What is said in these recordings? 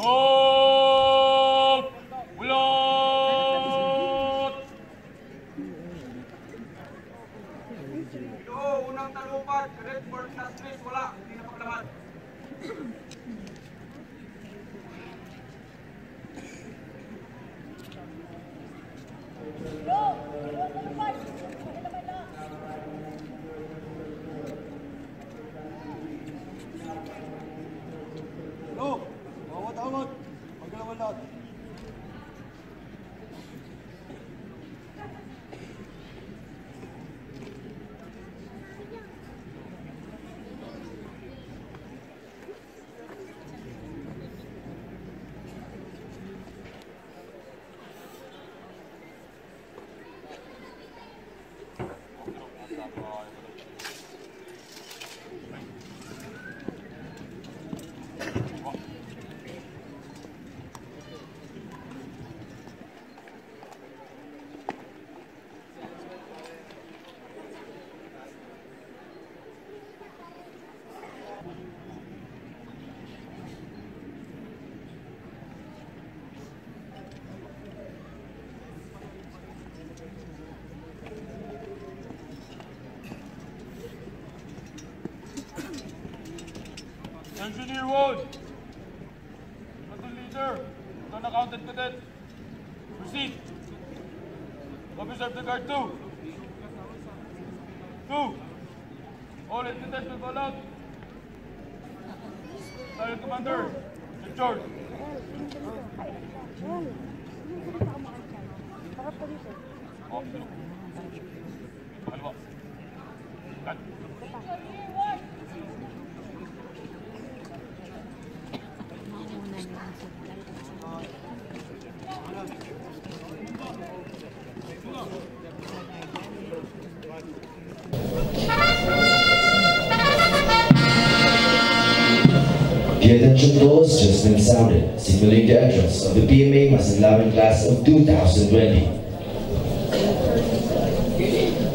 어! Engineer one. Platoon leader. Non-accounted cadet. Proceed. Officer of the guard two. Two. All in cadets will go out. Commander. Kaliwa. Cut. Attention just been sounded, signaling the entrance of the PMA Masidlawin class of 2020.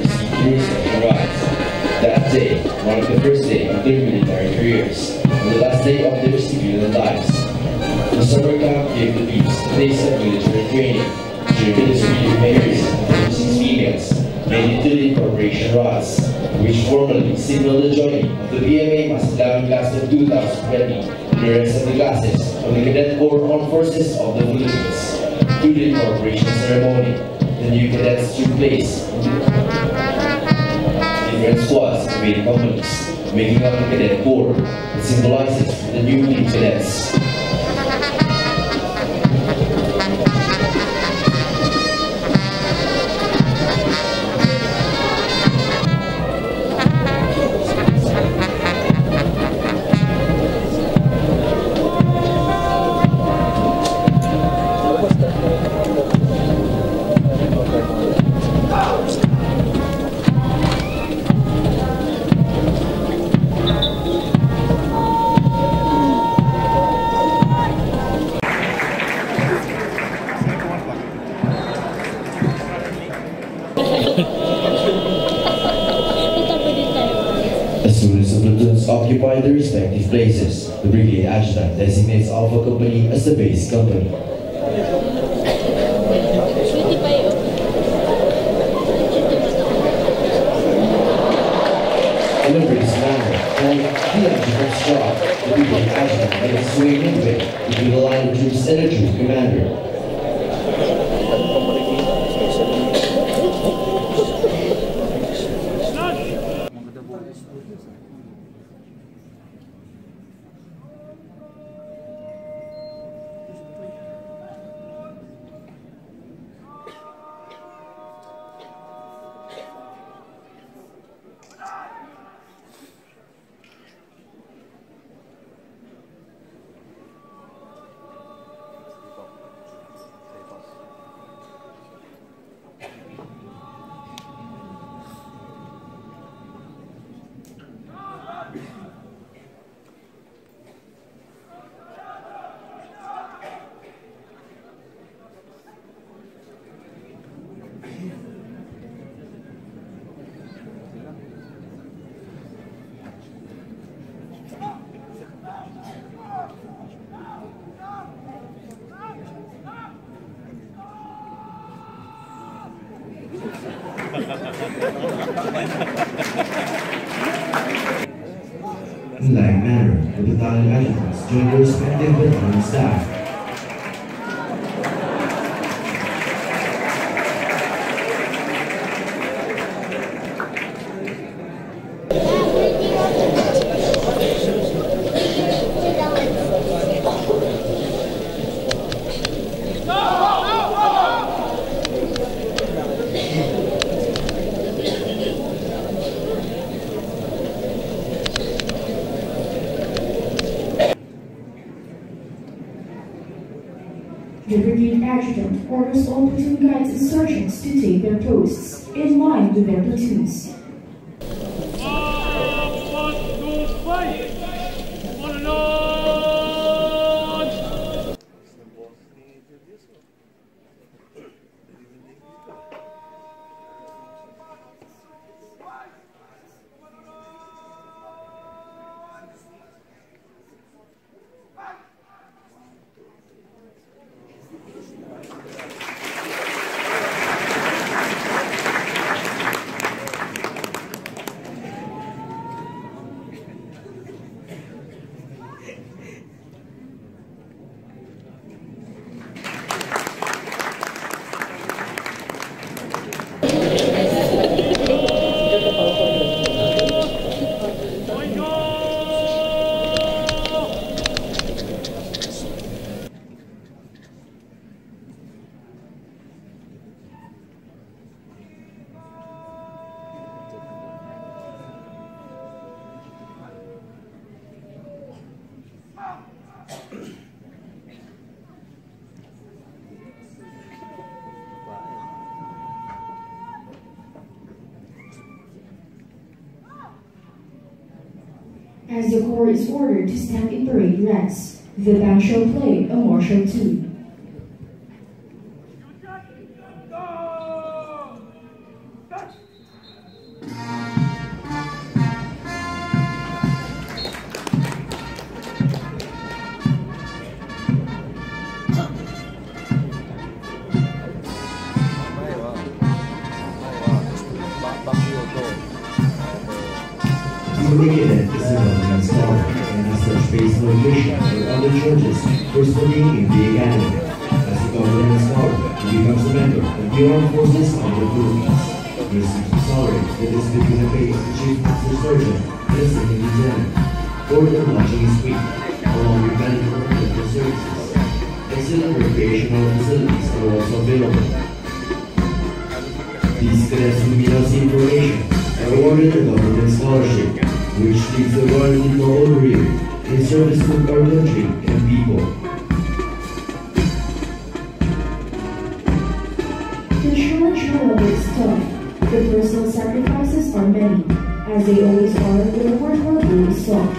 Rights. That day marked the first day of their military careers and the last day of their civilian lives. The summer camp gave the peeps a taste of military training during the three pairs of 36 females made into the incorporation rods, which formally signaled the joining of the PMA Masidlawin class of 2020 and the rest of the classes of the Cadet Corps Armed Forces of the Philippines. Through the incorporation ceremony, the new cadets took place different squads main companies, making up the Cadet Corps that symbolizes the new team cadets. Respective places, the brigade adjutant designates Alpha Company as the base company. Delivering this manner, called the adjutant's job, the brigade adjutant made his way midway between the line of troops and the troop commander. In like manner, the battalion adjutants join their respective battalion staff The brigade adjutant orders all platoon guides and sergeants to take their posts in line with their platoons. To stand in parade ranks, the band shall play a martial tune. For studying in the academy. As a government scholar, he becomes a member of the Armed Forces of the Philippines. Receives a salary that is between the pay of Chief Master Sergeant and the Second Lieutenant. Board and lodging The challenge, however, is tough. The personal sacrifices are many, as they always are when the hard goal is sought.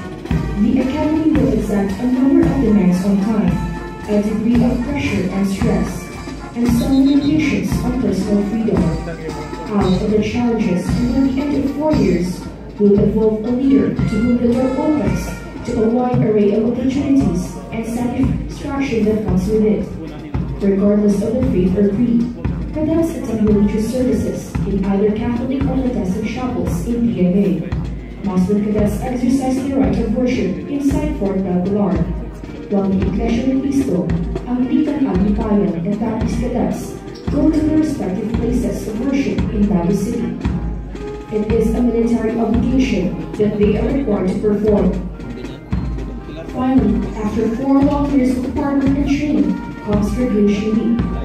The Academy will exact a number of demands on time, a degree of pressure and stress, and some limitations on personal freedom. Out of the challenges until the end of four years will evolve a leader to whom the door opens to a wide array of opportunities and satisfaction that comes with it, regardless of the faith or creed. Cadets attend religious services in either Catholic or Protestant chapels in PMA. Muslim cadets exercise their right of worship inside Fort Del Pilar, while the Iglesia ni Cristo, Anglican Aglipayan, and Baptist cadets go to their respective places of worship in Baguio City. It is a military obligation that they are required to perform. Finally, after four long years of work and training, comes graduation week.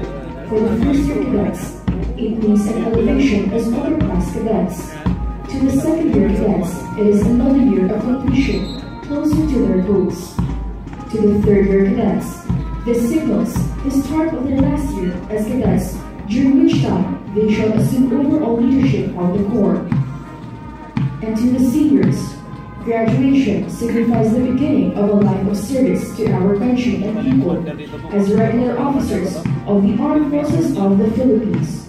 For the first year cadets, it means an elevation as other class cadets. To the second year cadets, it is another year of completion, closer to their goals. To the third year cadets, this signals the start of their last year as cadets, during which time they shall assume overall leadership of the Corps. And to the seniors, graduation signifies the beginning of a life of service to our country and people. As regular officers of the Armed Forces of the Philippines.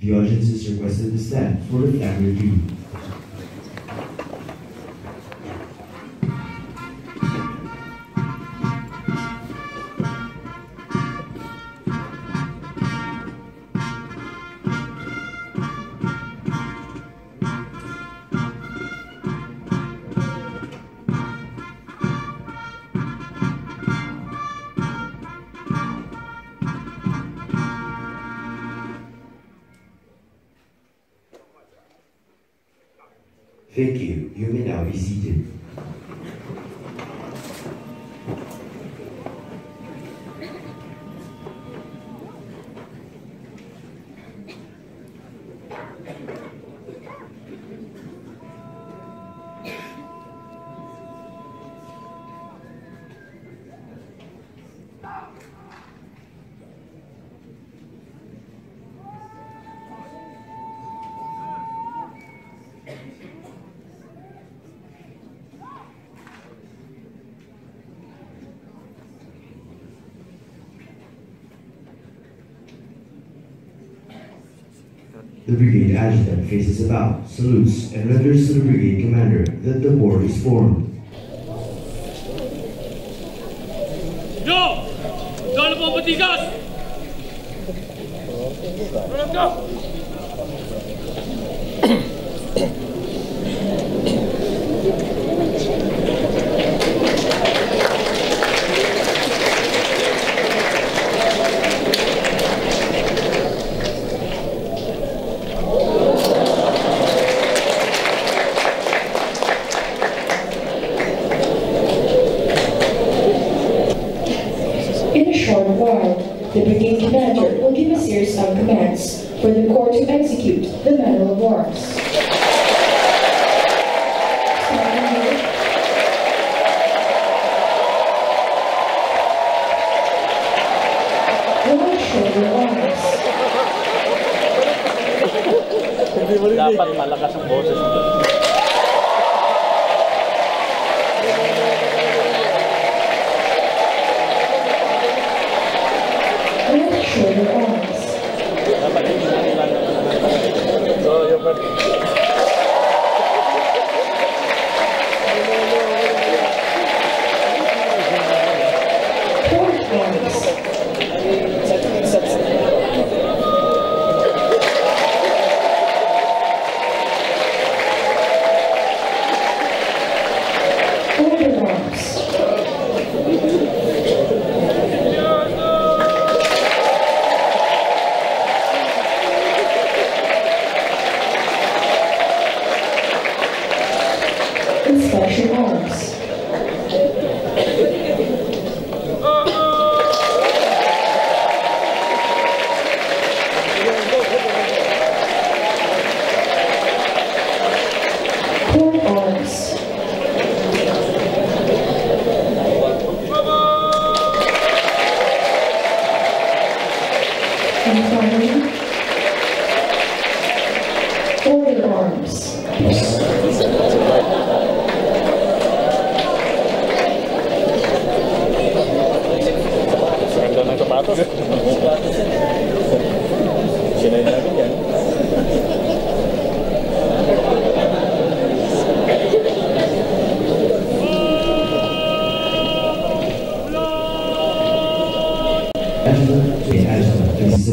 The audience is requested to stand for the flag review. May now The brigade adjutant faces about, salutes, and renders to the brigade commander that the war is formed. Dalo po matigas! Roland ka! Dapat malakas ang boses mo.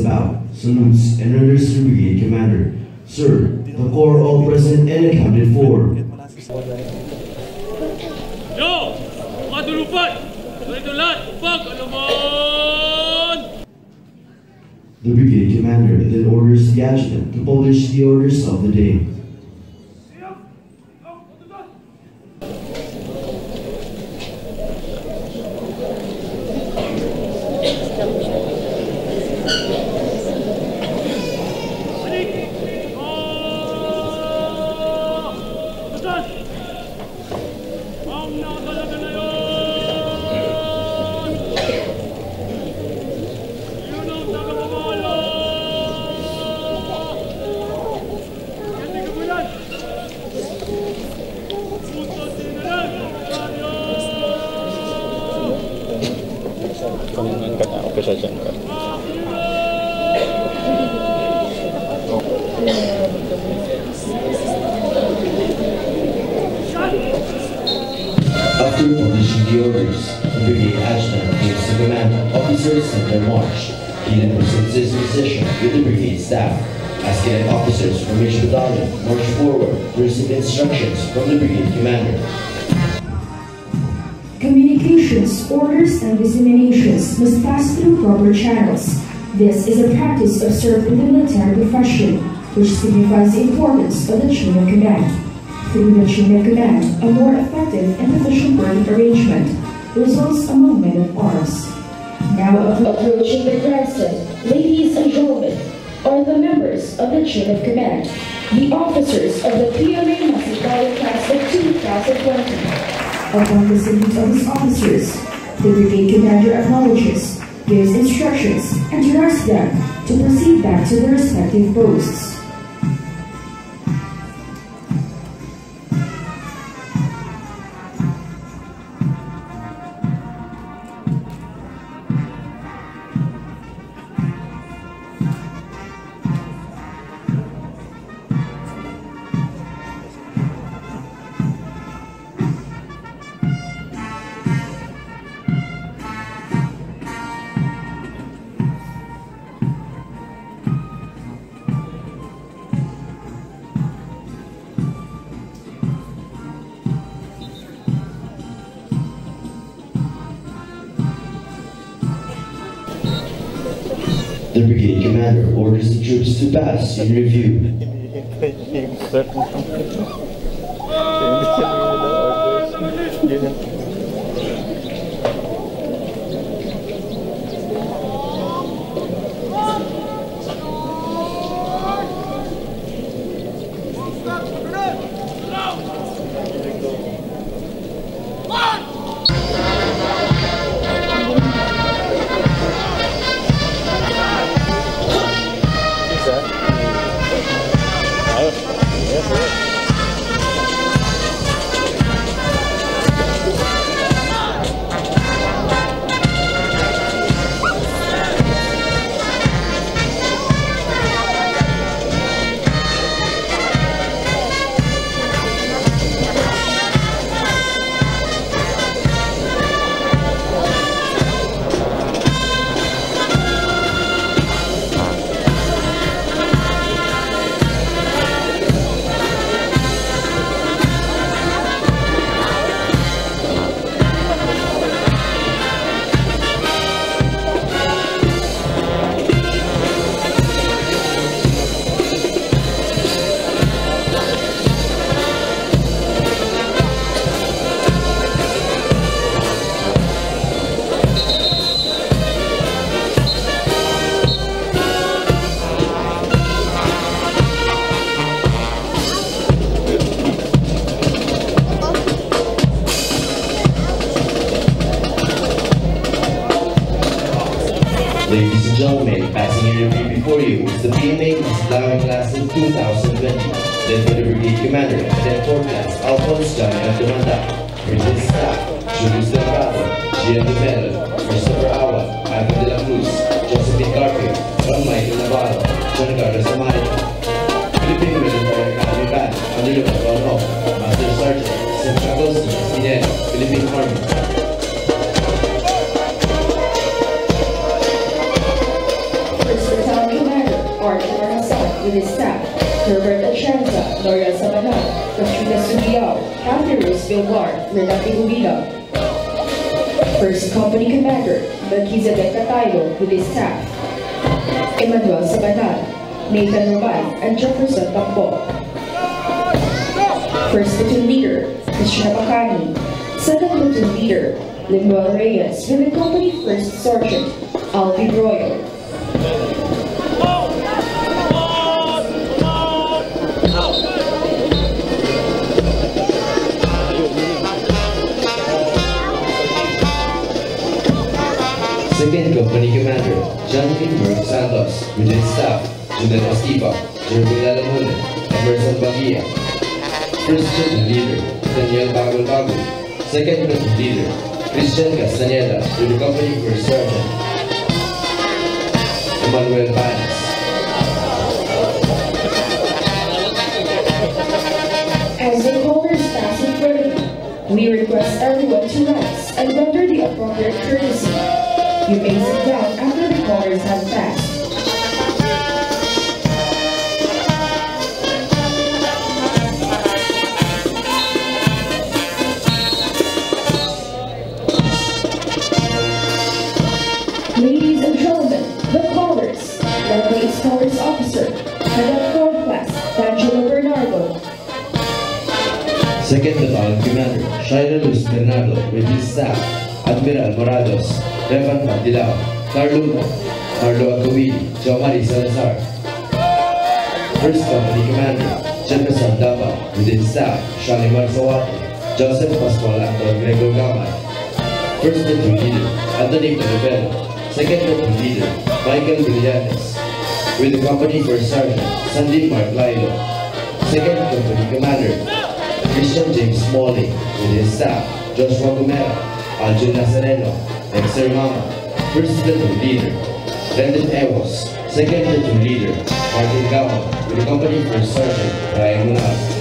Faces salutes, and renders to the brigade commander. Sir, the corps all present and accounted for. Yo! Ganito lahat! Pag alaman! The brigade commander then orders the adjutant to publish the orders of the day. Ka na, official siya. After publishing the orders, brigade adjutant gives the command officers and their march. He then proceeds his position with the brigade staff. As cadet officers from each battalion march forward receive instructions from the brigade commander. Communications, orders, and disseminations must pass through proper channels. This is a practice observed in the military profession, which signifies the importance of the chain of command. Through the chain of command, a more effective and efficient working arrangement results among men of arms. Now approaching the grandstand, ladies and gentlemen, are the members of the chain of command, the officers of the PMA Battle Class of 2020. Upon the salute of his officers, the brigade commander acknowledges, gives instructions, and directs them to proceed back to their respective posts. The brigade commander orders the troops to pass in review. Gentlemen, passing in review before you is the PMA Masidlawin Class of 2020, led by the Brigade Commander, Cadet 4 Class, Alphonse Gami of Tumanda. For staff, Julius Del Prado, Gian De Melo, Christopher Awa, Ivan De La Cruz, Josephine Garfield, Juan Michael Navarro, John Carlos Amaya. Philippine Military Academy Band, under the control of Master Sergeant Sam Chagosky, Sinero, Philippine Army. Noriel Sabanal, Katrina Subiao, Kathy Rose Bilbar, Renate Ubila. First Company Commander, Melchizedek Catayo, with his staff, Emmanuel Sabanal, Nathan Roman, and Jefferson Takbo. First Platoon Leader, Christian Apacani. Second Platoon Leader, Lemuel Reyes, with the Company First Sergeant, Alvin Royal. Company John Kimberg Santos, with his staff, Judan Estiba, Jeremy Lalamunan, Emerson Bagia. First Platoon Leader, Daniel Bagol Bagol. Second Platoon Leader, Christian Castaneda with the company first sergeant. Emmanuel Panes. As the callers pass in front we request everyone to rise and render the appropriate courtesy. You may sit down the. Ladies and gentlemen, the callers, by its callers officer, Cadet 4 Class, D'Angelo Bernardo, Second Battalion Commander Shaira Luz Bernardo with his staff Admiral Morados, Revan Padilao, Carluno, Carlo Agawili, Jomari Salazar. First Company Commander Jefferson Dapa with his staff Shalimar Sawate, Joseph Pascual Anton Gregor Gamay. First Platoon Leader Anthony Carabello. Second Platoon Leader Michael Villanes with the company first sergeant Sandeep Mark Lailo. Second Company Commander Christian James Smalling with his staff, Joshua Gomera, Aljo Nazareno, Dexter Mama, First Platoon Leader, Brendan Ewos, Second Platoon Leader, Martin Gama, with the company First Sergeant, Ryan Munar.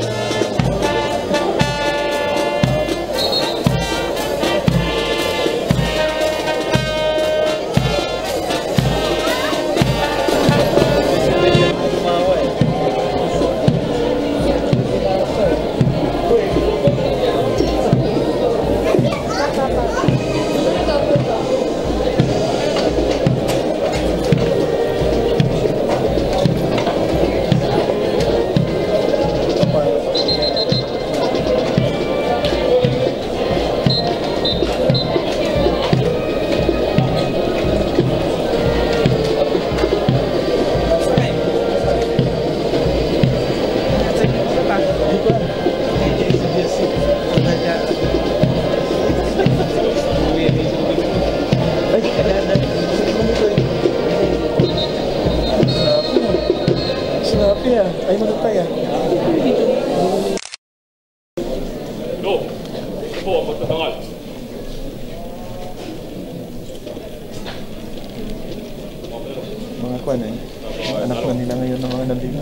Kwan eh. Mga anak na nila ngayon ng mga nandito.